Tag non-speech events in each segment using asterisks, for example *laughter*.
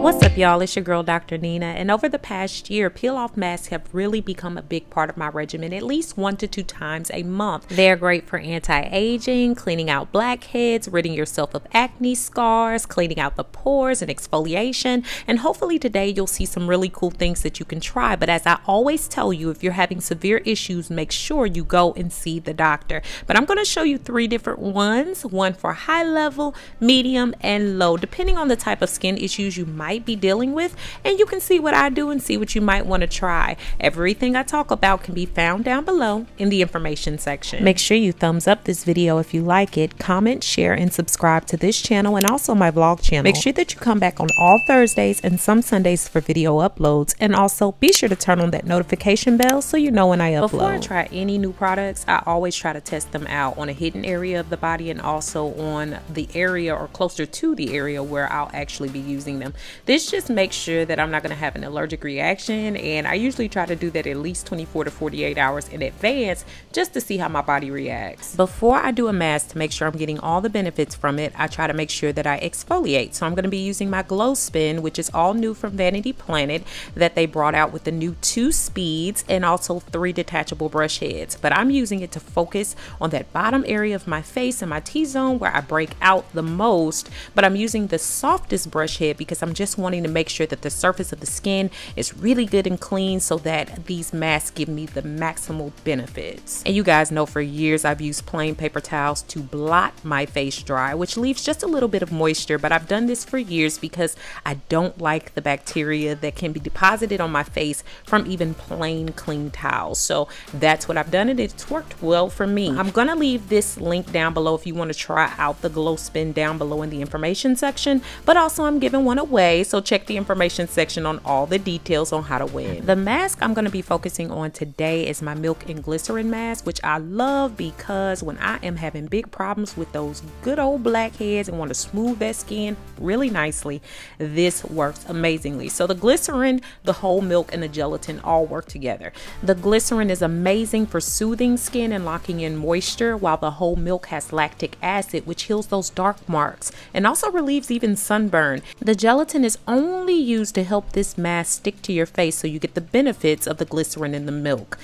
What's up, y'all? It's your girl, Dr. Nina. And over the past year, peel off masks have really become a big part of my regimen at least one to two times a month. They're great for anti aging, cleaning out blackheads, ridding yourself of acne scars, cleaning out the pores, and exfoliation. And hopefully, today you'll see some really cool things that you can try. But as I always tell you, if you're having severe issues, make sure you go and see the doctor. But I'm going to show you three different ones one for high level, medium, and low, depending on the type of skin issues you might might be dealing with, and you can see what I do and see what you might want to try. Everything I talk about can be found down below in the information section. Make sure you thumbs up this video if you like it, comment, share, and subscribe to this channel and also my vlog channel. Make sure that you come back on all Thursdays and some Sundays for video uploads, and also be sure to turn on that notification bell so you know when I upload. Before I try any new products, I always try to test them out on a hidden area of the body and also on the area or closer to the area where I'll actually be using them. This just makes sure that I'm not going to have an allergic reaction and I usually try to do that at least 24 to 48 hours in advance just to see how my body reacts. Before I do a mask to make sure I'm getting all the benefits from it, I try to make sure that I exfoliate. So I'm going to be using my Glowspin, which is all new from Vanity Planet that they brought out with the new two speeds and also three detachable brush heads. But I'm using it to focus on that bottom area of my face and my T-zone where I break out the most. But I'm using the softest brush head because I'm just just wanting to make sure that the surface of the skin is really good and clean so that these masks give me the maximal benefits. And you guys know for years I've used plain paper towels to blot my face dry, which leaves just a little bit of moisture, but I've done this for years because I don't like the bacteria that can be deposited on my face from even plain clean towels. So that's what I've done and it's worked well for me. I'm gonna leave this link down below if you wanna try out the Glowspin down below in the information section, but also I'm giving one away so check the information section on all the details on how to win. The mask I'm going to be focusing on today is my milk and glycerin mask, which I love because when I am having big problems with those good old blackheads and want to smooth that skin really nicely, this works amazingly. So the glycerin, the whole milk, and the gelatin all work together. The glycerin is amazing for soothing skin and locking in moisture, while the whole milk has lactic acid, which heals those dark marks and also relieves even sunburn. The gelatin is is only used to help this mask stick to your face so you get the benefits of the glycerin in the milk.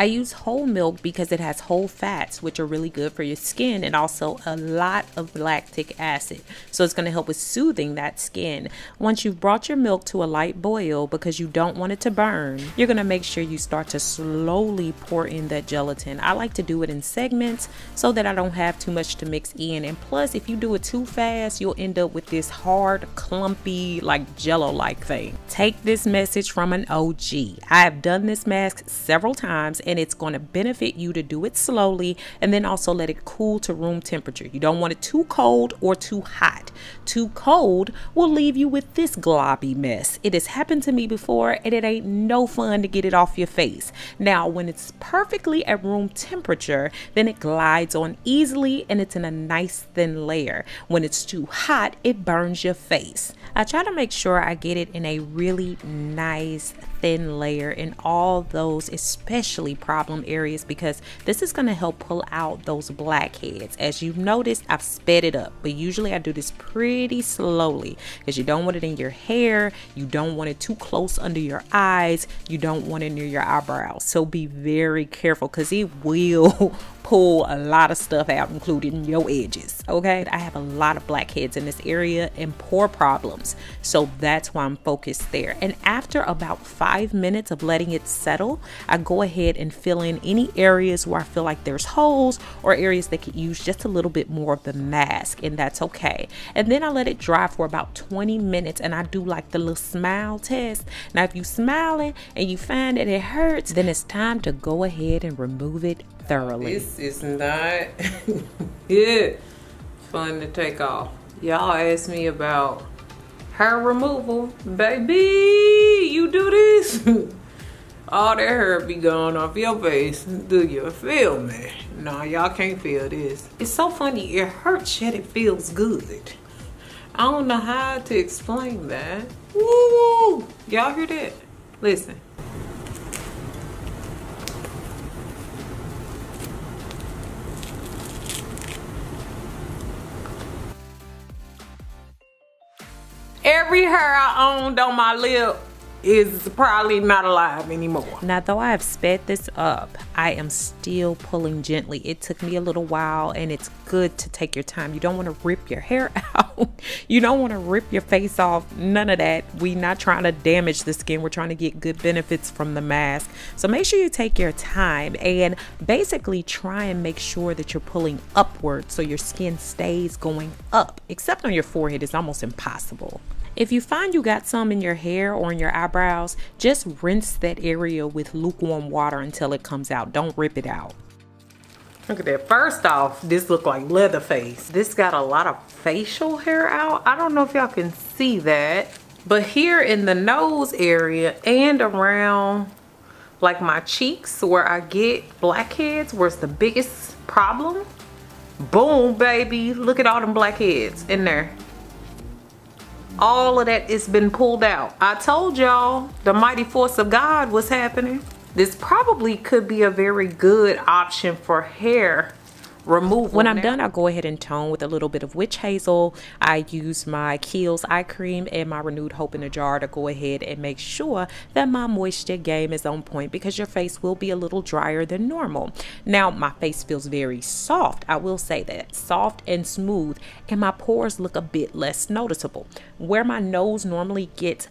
I use whole milk because it has whole fats, which are really good for your skin, and also a lot of lactic acid. So it's going to help with soothing that skin. Once you've brought your milk to a light boil because you don't want it to burn, you're going to make sure you start to slowly pour in that gelatin. I like to do it in segments so that I don't have too much to mix in. And plus, if you do it too fast, you'll end up with this hard, clumpy, like jello like thing. Take this message from an OG. I have done this mask several times and it's going to benefit you to do it slowly and then also let it cool to room temperature. You don't want it too cold or too hot. Too cold will leave you with this globby mess. It has happened to me before and it ain't no fun to get it off your face. Now, when it's perfectly at room temperature, then it glides on easily and it's in a nice thin layer. When it's too hot, it burns your face. I try to make sure I get it in a really nice thin layer in all those especially problem areas because this is going to help pull out those blackheads. As you've noticed, I've sped it up, but usually I do this pretty slowly because you don't want it in your hair, you don't want it too close under your eyes, you don't want it near your eyebrows. So be very careful because it will *laughs* pull a lot of stuff out, including your edges. Okay, I have a lot of blackheads in this area and pore problems, so that's why I'm focused there. And after about five minutes of letting it settle, I go ahead and fill in any areas where I feel like there's holes or areas that could use just a little bit more of the mask, and that's okay. And then I let it dry for about 20 minutes, and I do like the little smile test. Now, if you smiling and you find that it hurts, then it's time to go ahead and remove it thoroughly. This is not *laughs* yeah, fun to take off. Y'all asked me about hair removal. Baby, you do this? *laughs* All that hair be gone off your face. Do you feel me? No, y'all can't feel this. It's so funny. It hurts yet it feels good. I don't know how to explain that. Woo! Y'all hear that? Listen. Every hair I owned on my lip is probably not alive anymore. Now, though I have sped this up, I am still pulling gently. It took me a little while and it's good to take your time. You don't want to rip your hair *laughs* out. you don't want to rip your face off. None of that. We're not trying to damage the skin. We're trying to get good benefits from the mask. So make sure you take your time and basically try and make sure that you're pulling upward so your skin stays going up. Except on your forehead, it's almost impossible. If you find you got some in your hair or in your eyebrows, just rinse that area with lukewarm water until it comes out. Don't rip it out. Look at that. First off, this look like Leatherface. This got a lot of facial hair out. I don't know if y'all can see that. But here in the nose area and around like my cheeks where I get blackheads, where it's the biggest problem. Boom, baby. Look at all them blackheads in there all of that has been pulled out. I told y'all the mighty force of God was happening. This probably could be a very good option for hair removal. When I'm now. done, I'll go ahead and tone with a little bit of witch hazel. I use my Kiehl's eye cream and my Renewed Hope in a jar to go ahead and make sure that my moisture game is on point because your face will be a little drier than normal. Now, my face feels very soft. I will say that soft and smooth, and my pores look a bit less noticeable. Where my nose normally gets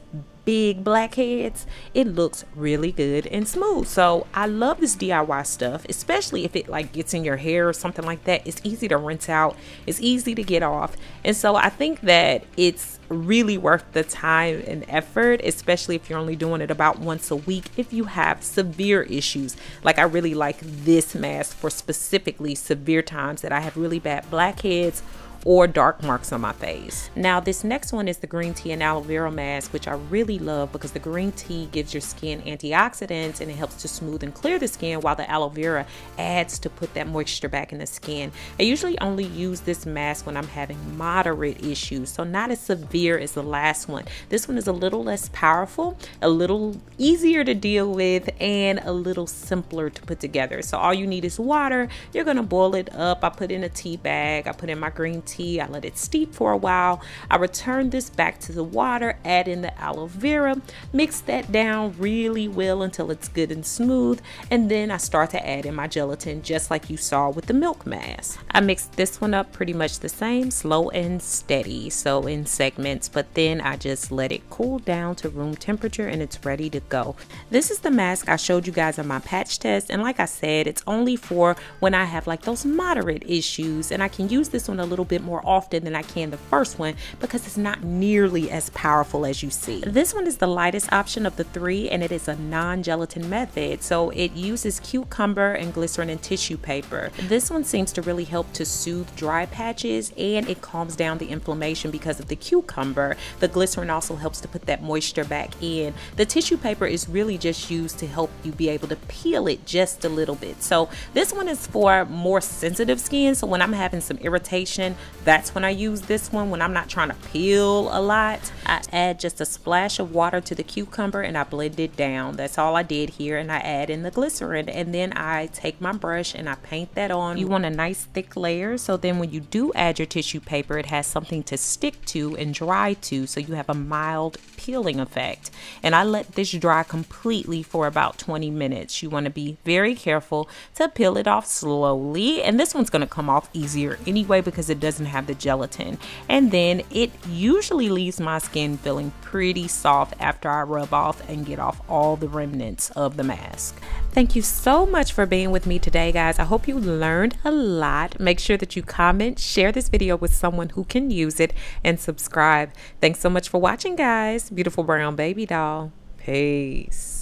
big blackheads, it looks really good and smooth. So I love this DIY stuff, especially if it like gets in your hair or something like that. It's easy to rinse out, it's easy to get off. And so I think that it's really worth the time and effort, especially if you're only doing it about once a week. If you have severe issues, like I really like this mask for specifically severe times that I have really bad blackheads or dark marks on my face. Now this next one is the green tea and aloe vera mask which I really love because the green tea gives your skin antioxidants and it helps to smooth and clear the skin while the aloe vera adds to put that moisture back in the skin. I usually only use this mask when I'm having moderate issues so not as severe as the last one. This one is a little less powerful, a little easier to deal with and a little simpler to put together. So all you need is water. You're to boil it up. I put in a tea bag. I put in my green tea. I let it steep for a while. I return this back to the water, add in the aloe vera, mix that down really well until it's good and smooth, and then I start to add in my gelatin just like you saw with the milk mask. I mixed this one up pretty much the same, slow and steady, so in segments, but then I just let it cool down to room temperature and it's ready to go. This is the mask I showed you guys on my patch test, and like I said, it's only for when I have like those moderate issues, and I can use this one a little bit more often than I can the first one because it's not nearly as powerful as you see. This one is the lightest option of the three and it is a non-gelatin method. So it uses cucumber and glycerin and tissue paper. This one seems to really help to soothe dry patches and it calms down the inflammation because of the cucumber. The glycerin also helps to put that moisture back in. The tissue paper is really just used to help you be able to peel it just a little bit. So this one is for more sensitive skin. So when I'm having some irritation, that's when I use this one when I'm not trying to peel a lot. I add just a splash of water to the cucumber and I blend it down. That's all I did here and I add in the glycerin and then I take my brush and I paint that on. You want a nice thick layer so then when you do add your tissue paper it has something to stick to and dry to so you have a mild peeling effect. And I let this dry completely for about 20 minutes. You want to be very careful to peel it off slowly and this one's going to come off easier anyway because it doesn't have the gelatin. And then it usually leaves my skin feeling pretty soft after I rub off and get off all the remnants of the mask. Thank you so much for being with me today, guys. I hope you learned a lot. Make sure that you comment, share this video with someone who can use it, and subscribe. Thanks so much for watching, guys. Beautiful brown baby doll. Peace.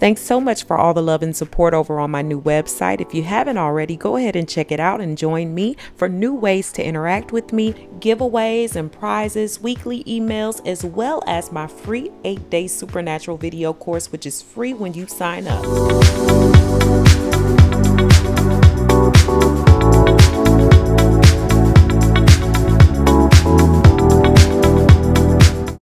Thanks so much for all the love and support over on my new website. If you haven't already, go ahead and check it out and join me for new ways to interact with me, giveaways and prizes, weekly emails, as well as my free eight day supernatural video course, which is free when you sign up.